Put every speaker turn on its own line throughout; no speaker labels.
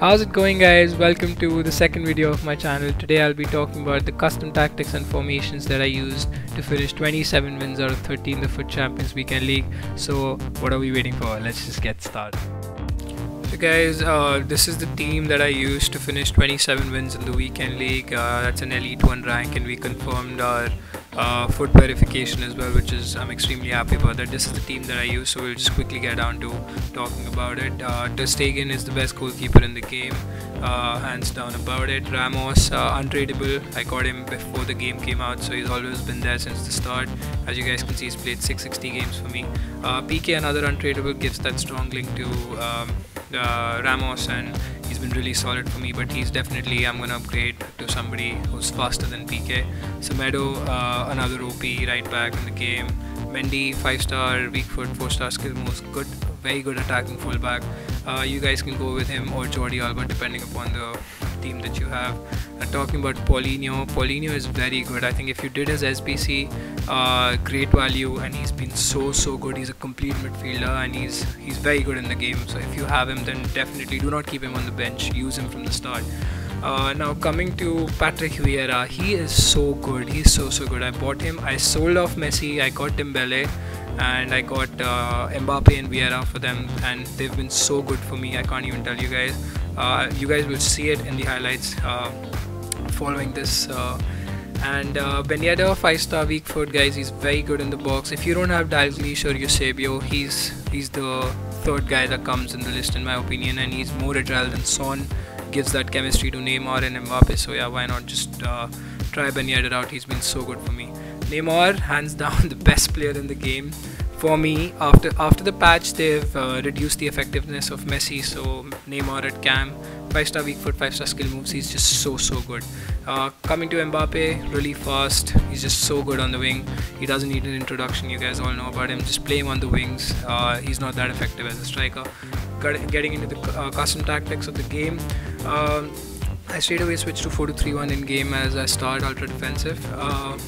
How's it going guys? Welcome to the second video of my channel. Today I'll be talking about the custom tactics and formations that I used to finish 27 wins out of 30 in the FUT Champions Weekend League. So what are we waiting for? Let's just get started. So guys, uh, this is the team that I used to finish 27 wins in the Weekend League. Uh, that's an Elite 1 rank and we confirmed our uh, FUT verification as well which is I'm extremely happy about that. This is the team that I use so we'll just quickly get down to talking about it. Uh, Stegen is the best goalkeeper in the game uh, hands down about it. Ramos uh, untradeable. I got him before the game came out so he's always been there since the start. As you guys can see he's played 660 games for me. Uh, Piqué another untradeable gives that strong link to um, uh, Ramos and he's been really solid for me but he's definitely I'm gonna upgrade to somebody who's faster than Piqué. Semedo uh, another OP right back in the game Mendy 5 star weak foot 4 star skill moves good very good attacking fullback uh, you guys can go with him or Jordi Alba depending upon the team that you have. And talking about Paulinho, Paulinho is very good. I think if you did his SBC, uh, great value, and he's been so so good. He's a complete midfielder, and he's he's very good in the game. So if you have him, then definitely do not keep him on the bench. Use him from the start. Uh, now coming to Patrick Vieira, he is so good. He's so so good. I bought him. I sold off Messi. I got Dembele and I got uh, Mbappe and Vieira for them, and they've been so good for me. I can't even tell you guys. Uh, you guys will see it in the highlights uh, following this. Uh, and uh, Ben Yedder, five star weak foot guys. He's very good in the box. If you don't have Dalglish or Eusebio, he's he's the third guy that comes in the list in my opinion, and he's more agile than Son. Gives that chemistry to Neymar and Mbappe. So yeah, why not just uh, try Ben Yedder out? He's been so good for me. Neymar, hands down, the best player in the game. For me, after after the patch, they've uh, reduced the effectiveness of Messi. So Neymar at cam, five star weak foot, five star skill moves. He's just so so good. Uh, coming to Mbappe, really fast. He's just so good on the wing. He doesn't need an introduction. You guys all know about him. Just play him on the wings. Uh, he's not that effective as a striker. Getting into the uh, custom tactics of the game. Um, I straight away switched to 4 2 3 1 in game as I start ultra defensive. Uh,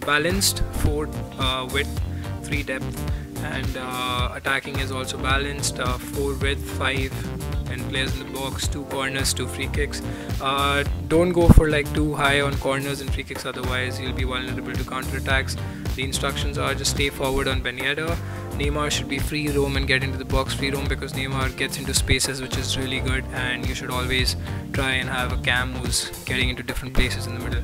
balanced 4 uh, width 3 depth and uh, attacking is also balanced uh, 4 width 5 and players in the box 2 corners 2 free kicks uh, don't go for like too high on corners and free kicks otherwise you'll be vulnerable to counter attacks the instructions are just stay forward on Ben Yedder Neymar should be free roam and get into the box free roam because Neymar gets into spaces which is really good and you should always try and have a cam who's getting into different places in the middle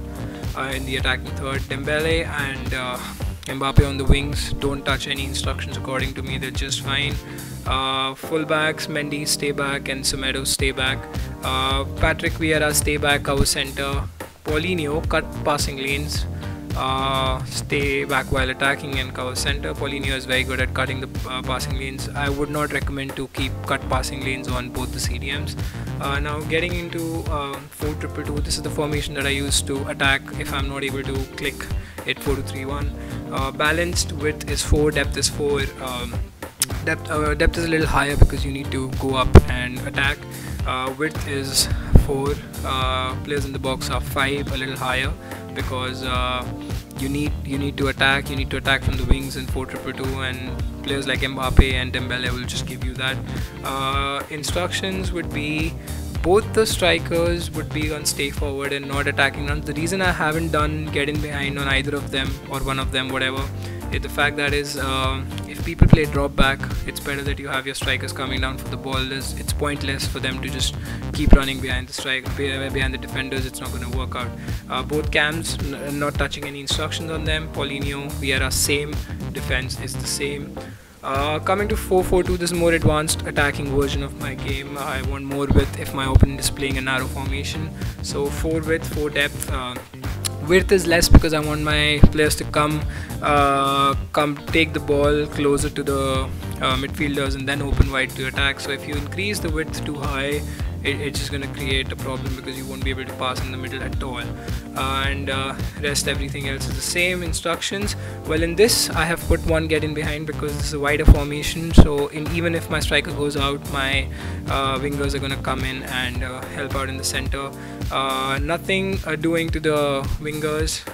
uh, in the attacking third. Dembele and uh, Mbappe on the wings. Don't touch any instructions according to me. They're just fine. Uh, fullbacks, Mendy stay back and Semedo stay back. Uh, Patrick Vieira stay back, our center. Paulinho cut passing lanes. Uh, stay back while attacking and cover center. Paulinho is very good at cutting the uh, passing lanes. I would not recommend to keep cut passing lanes on both the CDMs. Uh, now getting into uh, 4 triple two, this is the formation that I use to attack if I'm not able to click it 4 to 3 1. Uh, balanced width is 4, depth is 4. Um, depth uh, depth is a little higher because you need to go up and attack. width is 4. players in the box are 5, a little higher because uh, you need you need to attack you need to attack from the wings in 4 2 and players like Mbappe and Dembele will just give you that uh, instructions would be both the strikers would be on stay forward and not attacking runs the reason I haven't done getting behind on either of them or one of them whatever is the fact that is uh, people play drop back it's better that you have your strikers coming down for the ball it's, it's pointless for them to just keep running behind the strike behind the defenders it's not going to work out uh, both cams not touching any instructions on them Paulinho Vieira same defense is the same uh, coming to 4-4-2, this more advanced attacking version of my game. I want more width if my opponent is playing a narrow formation. So 4 width, 4 depth. Uh, width is less because I want my players to come uh, come take the ball closer to the uh, midfielders and then open wide to attack. So if you increase the width too high it, it's just going to create a problem because you won't be able to pass in the middle at all. Uh, and uh, rest everything else is the same instructions. Well in this I have put one get in behind because this is a wider formation. So in, even if my striker goes out my uh, wingers are going to come in and help out in the center. Nothing doing to the wingers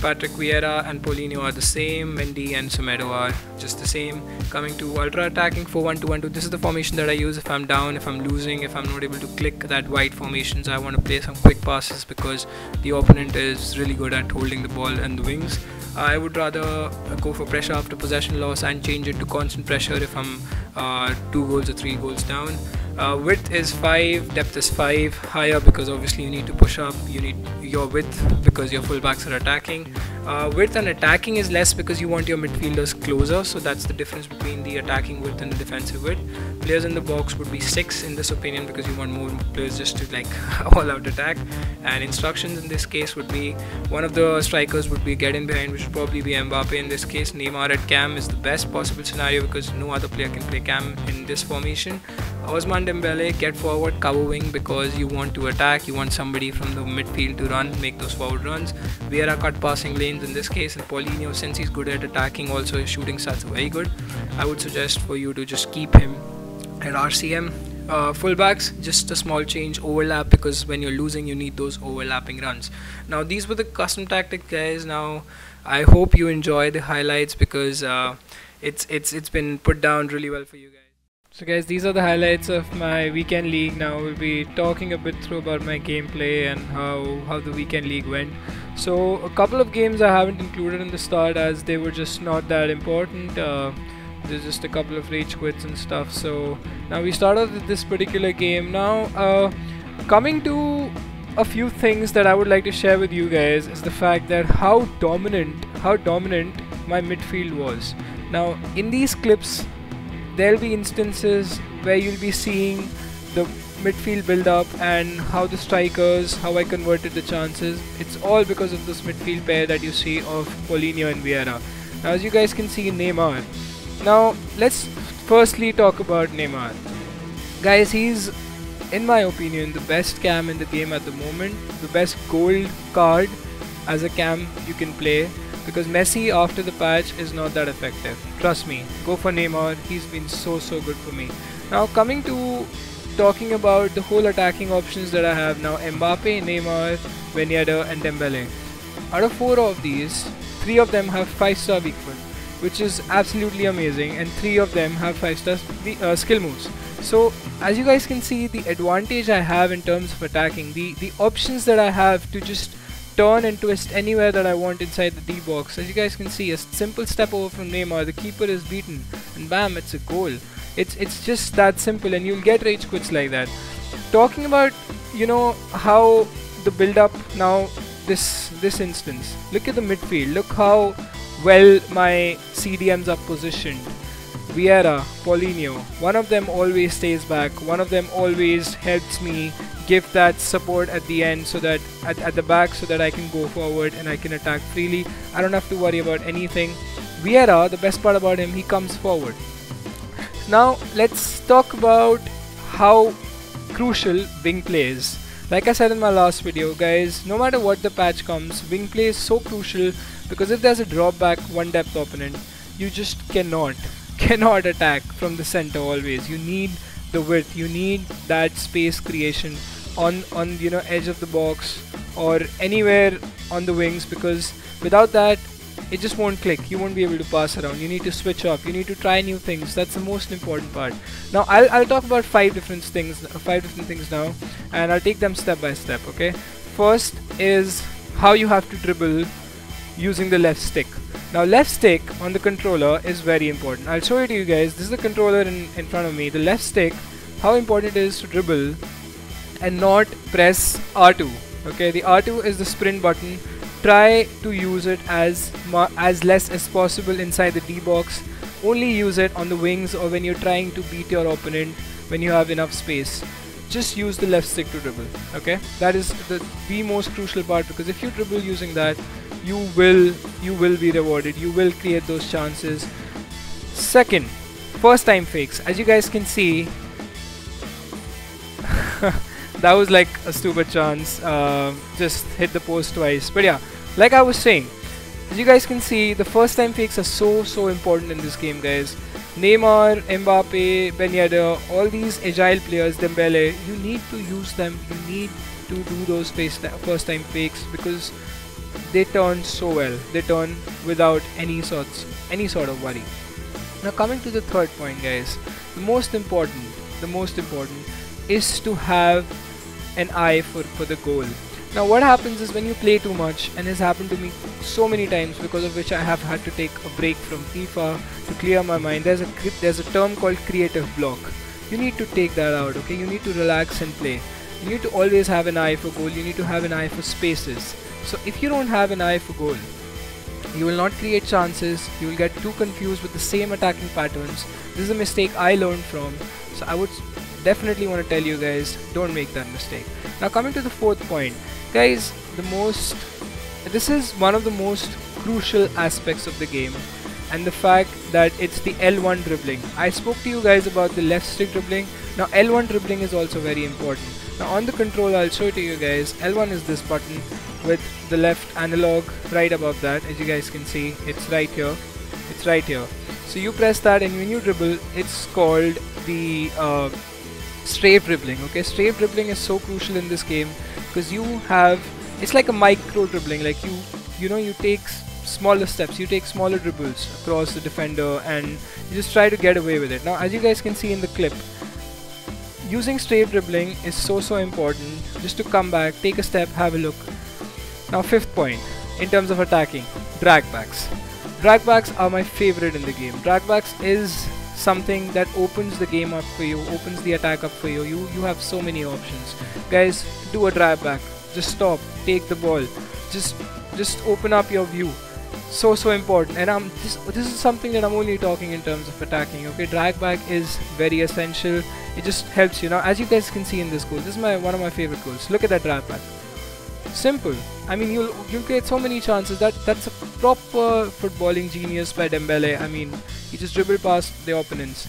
Patrick Vieira and Paulinho are the same. Mendy and Semedo are just the same. Coming to ultra attacking 4-1-2-1-2. This is the formation that I use if I'm down, if I'm losing, if I'm not able to click that wide formations. I want to play some quick passes because the opponent is really good at holding the ball and the wings. I would rather go for pressure after possession loss and change it to constant pressure if I'm uh, two goals or three goals down. Uh, width is 5, depth is 5, higher because obviously you need to push up, you need your width because your fullbacks are attacking. Uh, width and attacking is less because you want your midfielders closer, so that's the difference between the attacking width and the defensive width. Players in the box would be 6 in this opinion because you want more players just to like all out attack. And instructions in this case would be one of the strikers would be get in behind, which would probably be Mbappe in this case. Neymar at cam is the best possible scenario because no other player can play cam in this formation. Ousmane Dembele get forward cover wing because you want to attack you want somebody from the midfield to run make those forward runs Vieira cut passing lanes in this case and Paulinho since he's good at attacking also his shooting stats are very good. I would suggest for you to just keep him at RCM uh, fullbacks just a small change overlap because when you're losing you need those overlapping runs. Now these were the custom tactic guys. Now I hope you enjoy the highlights because uh, it's it's it's been put down really well for you guys. So guys, these are the highlights of my weekend league. Now we'll be talking a bit through about my gameplay and how, how the weekend league went. So a couple of games I haven't included in the start as they were just not that important. Uh, there's just a couple of rage quits and stuff. So now we started with this particular game. Now uh, coming to a few things that I would like to share with you guys is the fact that how dominant, how dominant my midfield was. Now in these clips there'll be instances where you'll be seeing the midfield build up and how the strikers, how I converted the chances. It's all because of this midfield pair that you see of Paulinho and Vieira. Now, as you guys can see, Neymar. Now, let's firstly talk about Neymar. Guys, he's, in my opinion, the best cam in the game at the moment, the best gold card as a cam you can play because Messi after the patch is not that effective. Trust me, go for Neymar, he's been so so good for me. Now coming to talking about the whole attacking options that I have now Mbappe, Neymar, Ben and Dembele. Out of four of these, three of them have 5 star weak foot which is absolutely amazing and three of them have 5 star uh, skill moves. So as you guys can see the advantage I have in terms of attacking, the, the options that I have to just turn and twist anywhere that I want inside the D box. As you guys can see, a simple step over from Neymar, the keeper is beaten, and bam, it's a goal. It's it's just that simple, and you'll get rage quits like that. Talking about you know how the build up now this this instance. Look at the midfield. Look how well my CDMs are positioned. Vieira, Paulinho, one of them always stays back, one of them always helps me give that support at the end so that at, at the back so that I can go forward and I can attack freely. I don't have to worry about anything. Vieira, the best part about him, he comes forward. Now let's talk about how crucial wing play is. Like I said in my last video guys, no matter what the patch comes, wing play is so crucial because if there's a drop back one depth opponent, you just cannot, cannot attack from the center always. You need the width, you need that space creation on on you know edge of the box or anywhere on the wings because without that it just won't click. You won't be able to pass around. You need to switch up you need to try new things. That's the most important part. Now I'll, I'll talk about five different things five different things now and I'll take them step by step okay? First is how you have to dribble using the left stick. Now left stick on the controller is very important. I'll show it to you guys. This is the controller in, in front of me. The left stick how important it is to dribble and not press R2 okay? The R2 is the sprint button try to use it as as less as possible inside the D box only use it on the wings or when you're trying to beat your opponent when you have enough space. Just use the left stick to dribble okay? That is the the most crucial part because if you dribble using that you will you will be rewarded. You will create those chances. Second first time fakes. As you guys can see that was like a stupid chance. Uh, just hit the post twice. But yeah, like I was saying, as you guys can see, the first time fakes are so so important in this game, guys. Neymar, Mbappe, Ben Yedder, all these agile players, Dembele, you need to use them. You need to do those first time fakes because they turn so well. They turn without any sorts any sort of worry. Now coming to the third point guys, the most important, the most important is to have an eye for, for the goal. Now what happens is when you play too much and it's happened to me so many times because of which I have had to take a break from FIFA to clear my mind. There's a there's a term called creative block. You need to take that out, okay? You need to relax and play. You need to always have an eye for goal. You need to have an eye for spaces. So if you don't have an eye for goal, you will not create chances. You will get too confused with the same attacking patterns. This is a mistake I learned from. So I would definitely want to tell you guys don't make that mistake. Now coming to the fourth point, guys, the most this is one of the most crucial aspects of the game and the fact that it's the L1 dribbling. I spoke to you guys about the left stick dribbling. Now L1 dribbling is also very important. Now on the control I'll show to you guys. L1 is this button with the left analog right above that as you guys can see it's right here. It's right here. So you press that and when you dribble it's called the uh, strafe dribbling okay? Strafe dribbling is so crucial in this game because you have it's like a micro dribbling like you you know you take smaller steps you take smaller dribbles across the defender and you just try to get away with it. Now as you guys can see in the clip using strafe dribbling is so so important just to come back take a step have a look. Now fifth point in terms of attacking dragbacks dragbacks are my favorite in the game. Dragbacks is something that opens the game up for you, opens the attack up for you. You you have so many options. Guys, do a drag back. Just stop, take the ball. Just just open up your view. So so important. And I'm this this is something that I'm only talking in terms of attacking. Okay, drag back is very essential. It just helps you. Now as you guys can see in this goal, this is my one of my favorite goals. Look at that drag back. Simple. I mean, you'll you create so many chances. That that's a proper footballing genius by Dembele. I mean, he just dribbled past the opponents.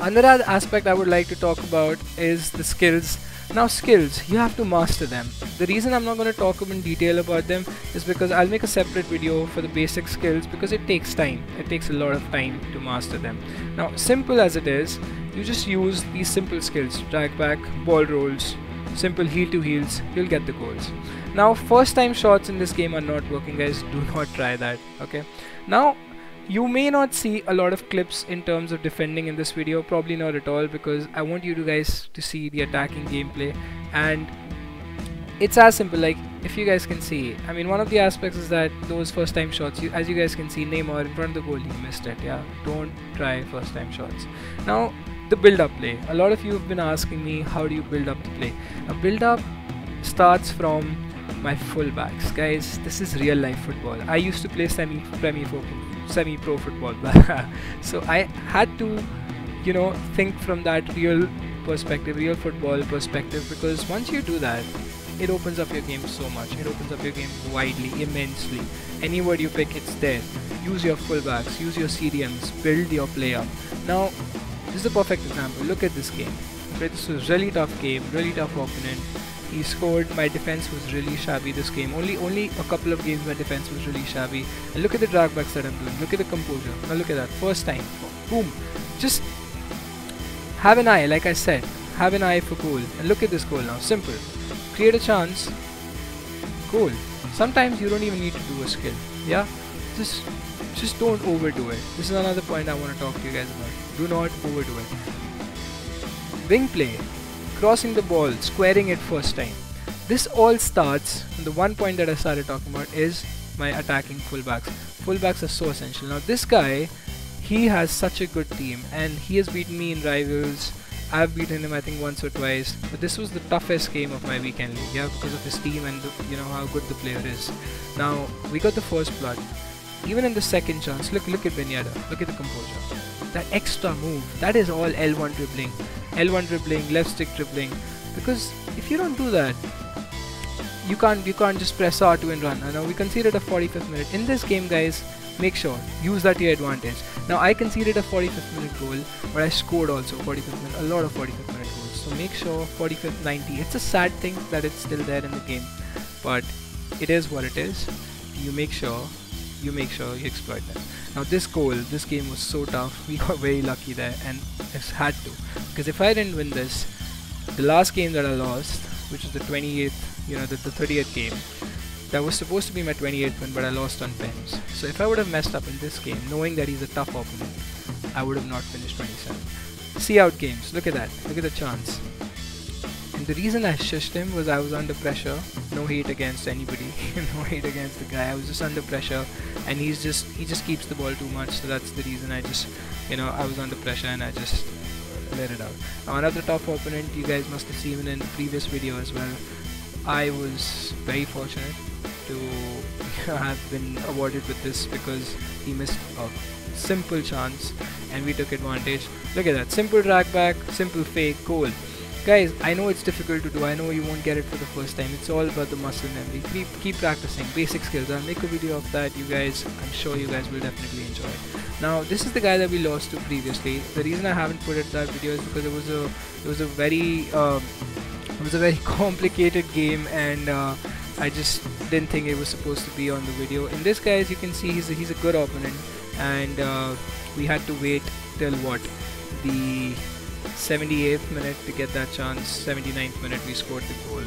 Another aspect I would like to talk about is the skills. Now skills, you have to master them. The reason I'm not going to talk in detail about them is because I'll make a separate video for the basic skills because it takes time. It takes a lot of time to master them. Now simple as it is, you just use these simple skills, drag back, ball rolls, simple heel to heels, you'll get the goals. Now first time shots in this game are not working guys, do not try that, okay. Now you may not see a lot of clips in terms of defending in this video, probably not at all because I want you to guys to see the attacking gameplay. And it's as simple like if you guys can see I mean one of the aspects is that those first time shots you, as you guys can see Neymar in front of the goal he missed it yeah? Don't try first time shots. Now the build up play. A lot of you have been asking me how do you build up the play? A build up starts from my fullbacks guys this is real life football I used to play semi premier semi pro football so I had to you know think from that real perspective real football perspective because once you do that it opens up your game so much it opens up your game widely immensely any word you pick it's there use your fullbacks use your CDMs build your play up now this is a perfect example. Look at this game. This was really tough game, really tough opponent. He scored. My defense was really shabby this game. Only only a couple of games my defense was really shabby. And look at the dragbacks that I'm doing. Look at the composure. Now look at that. First time. Boom. Just have an eye, like I said. Have an eye for goal. And look at this goal now. Simple. Create a chance. Goal. Sometimes you don't even need to do a skill. Yeah? Just just don't overdo it. This is another point I want to talk to you guys about. Do not overdo it. Wing play, crossing the ball, squaring it first time. This all starts, the one point that I started talking about is my attacking fullbacks. Fullbacks are so essential. Now this guy, he has such a good team and he has beaten me in rivals. I've beaten him I think once or twice, but this was the toughest game of my weekend league, yeah, because of his team and the, you know how good the player is. Now we got the first blood. Even in the second chance, look look at Ben Yedder, look at the composure. That extra move, that is all L1 dribbling. L1 dribbling, left stick dribbling. Because if you don't do that, you can't you can't just press R2 and run. I know we conceded a 45th minute. In this game guys, make sure, use that to your advantage. Now I conceded a 45th minute goal, but I scored also 45th minute, a lot of 45th minute goals. So make sure 45th 90. It's a sad thing that it's still there in the game, but it is what it is. You make sure you make sure you exploit them. Now this goal, this game was so tough. We got very lucky there and it's had to. Because if I didn't win this, the last game that I lost, which is the 28th, you know, the, the 30th game, that was supposed to be my 28th win, but I lost on pens. So if I would have messed up in this game, knowing that he's a tough opponent, I would have not finished 27. See out games. Look at that. Look at the chance. And the reason I shushed him was I was under pressure. No hate against anybody. No hate against the guy. I was just under pressure, and he's just he just keeps the ball too much. So that's the reason I just you know I was under pressure and I just let it out. Now another tough opponent. You guys must have seen in the previous video as well. I was very fortunate to have been awarded with this because he missed a simple chance and we took advantage. Look at that, simple drag back, simple fake, goal. Guys, I know it's difficult to do, I know you won't get it for the first time, it's all about the muscle memory. Keep, keep practicing, basic skills, I'll make a video of that, you guys, I'm sure you guys will definitely enjoy. Now, this is the guy that we lost to previously. The reason I haven't put it that video is because it was a, it was a very, um, it was a very complicated game and uh, I just didn't think it was supposed to be on the video. In this guy, as you can see, he's a, he's a good opponent, and uh, we had to wait till what the 78th minute to get that chance. 79th minute, we scored the goal,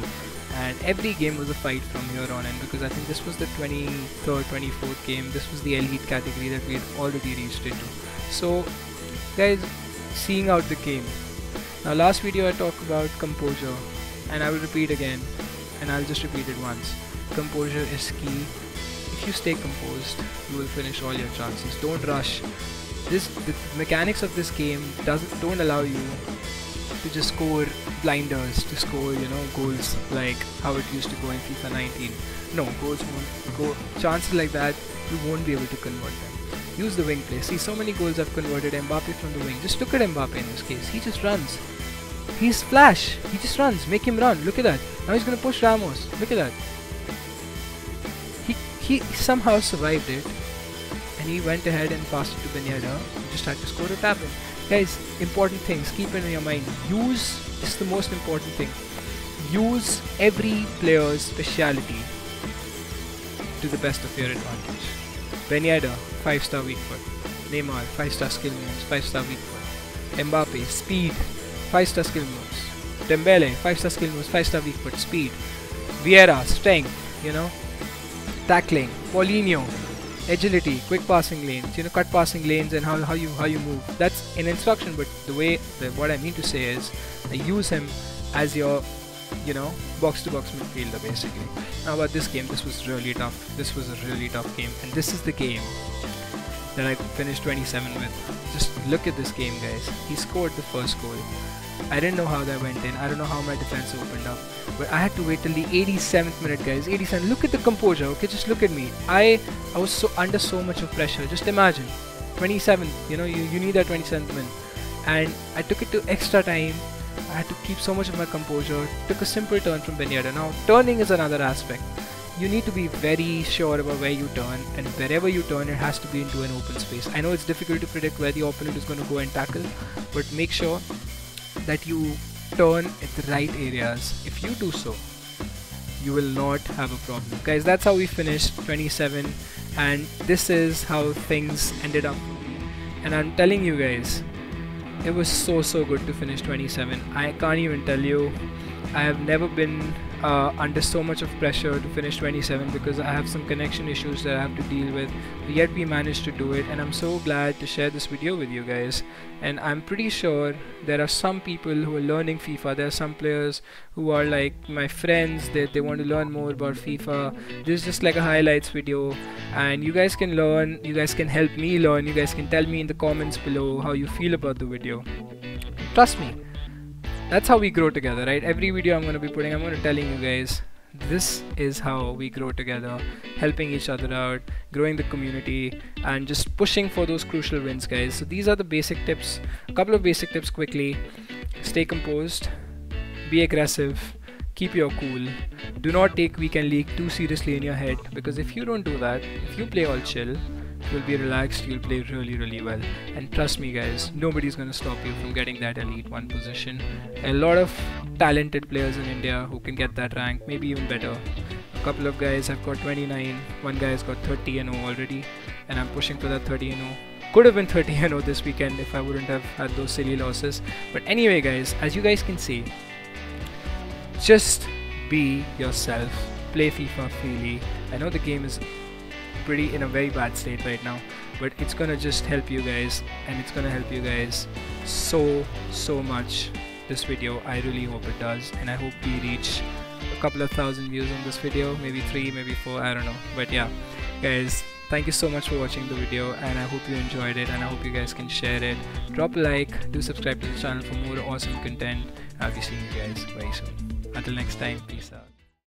and every game was a fight from here on in because I think this was the 23rd, 24th game. This was the elite category that we had already reached into. So, guys, seeing out the game. Now, last video I talked about composure, and I will repeat again and I'll just repeat it once. Composure is key. If you stay composed, you will finish all your chances. Don't rush. This the mechanics of this game doesn't don't allow you to just score blinders, to score you know goals like how it used to go in FIFA 19. No, goals won't go. Chances like that, you won't be able to convert them. Use the wing play. See, so many goals I've converted Mbappe from the wing. Just look at Mbappe in this case. He just runs. He's Flash. He just runs. Make him run. Look at that. Now he's going to push Ramos. Look at that. He, he somehow survived it. And he went ahead and passed it to Ben Yedder. He just had to score a tap in. Guys, important things. Keep it in your mind. Use, this is the most important thing. Use every player's speciality to the best of your advantage. Ben 5 star weak foot. Neymar, 5 star skill moves, 5 star weak foot. Mbappe, speed, 5 star skill moves. Dembele, 5 star skill moves, 5 star weak foot, speed. Vieira, strength, you know. Tackling. Paulinho, agility, quick passing lanes, you know, cut passing lanes and how, how you how you move. That's an instruction, but the way the, what I mean to say is I use him as your you know box to box midfielder basically. Now about this game, this was really tough. This was a really tough game, and this is the game that I finished 27 with. Just look at this game, guys. He scored the first goal. I didn't know how that went in. I don't know how my defense opened up. But I had to wait till the 87th minute, guys. 87. Look at the composure. Okay, just look at me. I I was so under so much of pressure. Just imagine. 27. You know, you, you need that 27th win. And I took it to extra time. I had to keep so much of my composure. Took a simple turn from Ben Now, turning is another aspect. You need to be very sure about where you turn, and wherever you turn, it has to be into an open space. I know it's difficult to predict where the opponent is going to go and tackle, but make sure that you turn at the right areas. If you do so, you will not have a problem. Guys, that's how we finished 27 and this is how things ended up. And I'm telling you guys, it was so so good to finish 27. I can't even tell you. I have never been uh, under so much of pressure to finish 27 because I have some connection issues that I have to deal with. Yet we managed to do it, and I'm so glad to share this video with you guys. And I'm pretty sure there are some people who are learning FIFA. There are some players who are like my friends that they want to learn more about FIFA. This is just like a highlights video, and you guys can learn. You guys can help me learn. You guys can tell me in the comments below how you feel about the video. Trust me that's how we grow together right? Every video i'm going to be putting i'm going to telling you guys this is how we grow together helping each other out growing the community and just pushing for those crucial wins guys. So these are the basic tips. A couple of basic tips quickly. Stay composed. Be aggressive. Keep your cool. Do not take weekend league too seriously in your head because if you don't do that if you play all chill you'll be relaxed you'll play really really well. And trust me guys nobody's going to stop you from getting that elite one position. A lot of talented players in india who can get that rank maybe even better. A couple of guys have got 29 one guy has got 30 and 0 already and i'm pushing for that 30 and 0 could have been 30 and 0 this weekend if i wouldn't have had those silly losses. But anyway guys as you guys can see just be yourself. Play FIFA freely. I know the game is pretty in a very bad state right now, but it's gonna just help you guys, and it's gonna help you guys so so much. This video, I really hope it does, and I hope we reach a couple of thousand views on this video, maybe three, maybe four, I don't know. But yeah, guys, thank you so much for watching the video and I hope you enjoyed it and I hope you guys can share it drop a like do subscribe to the channel for more awesome content I'll be seeing you guys very soon until next time peace out